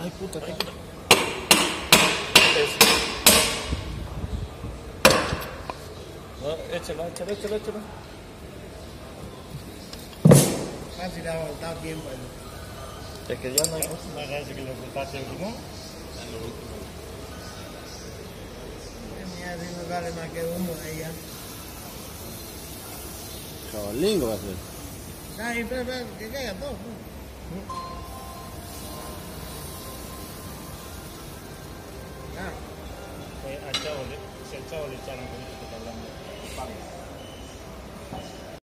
Ay, puta, ay. No, échalo, échalo, échalo, échalo. Casi le ha voltado bien, bueno. Es que ya no hay más. Me parece que lo cortaste el último. Mira, si no sale más que humo de ahí ya. Cabalingo va a ser. Ay, espera, espera, que caiga todo. Ah, Eh, al chavo le, si